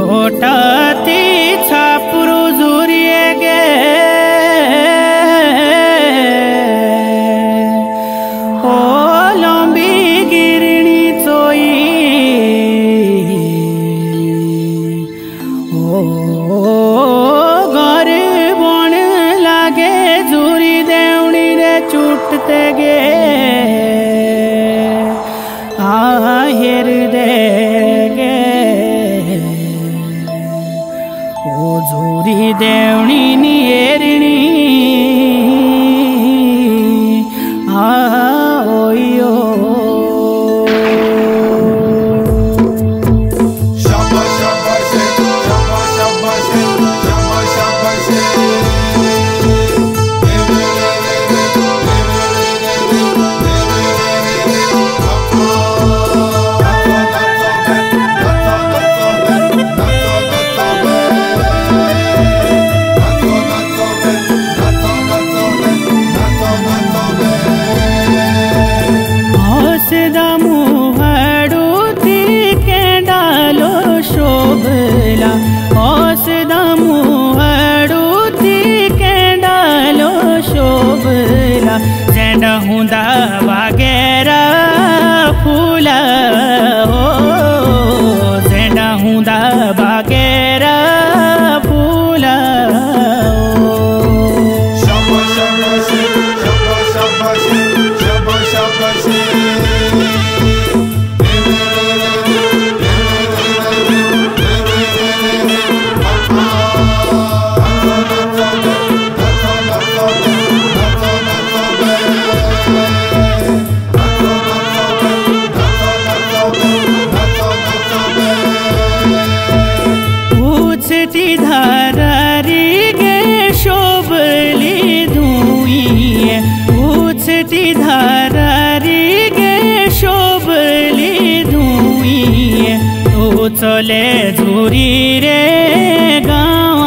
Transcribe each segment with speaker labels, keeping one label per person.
Speaker 1: छोटा तीछा पुरुजुरिए गे। ओ झुरी देवणी नियेरिणी आ शाबाश शाबाश छोरी रे गाँव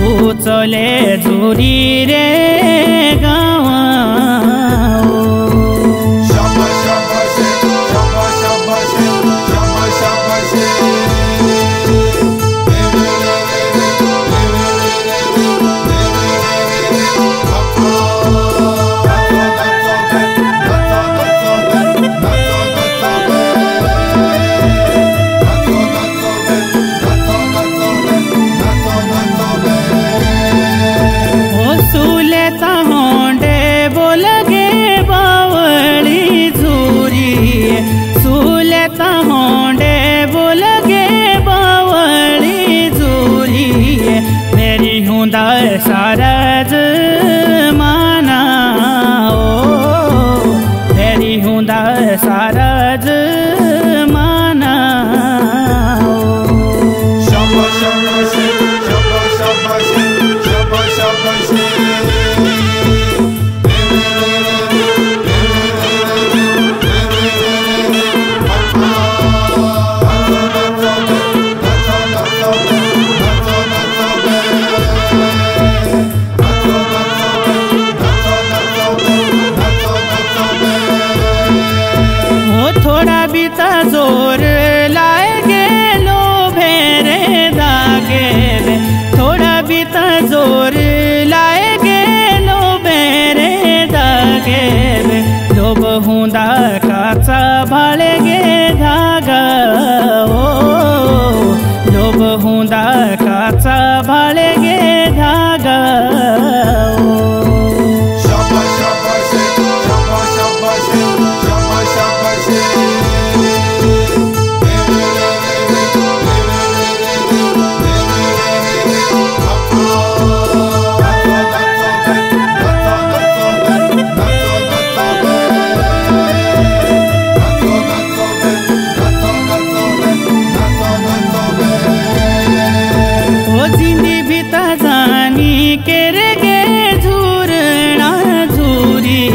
Speaker 1: ओ चले छोरी रे सारज मा धागा केर गे झूर झूरी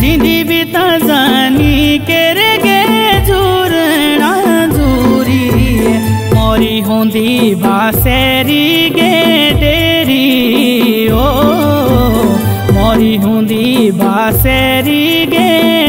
Speaker 1: जिंदी बिता जानी केर गे झूर झूरी मोरी होंदी बासेरी गे डेरी, ओ, मोरी होंदी बासेरी गे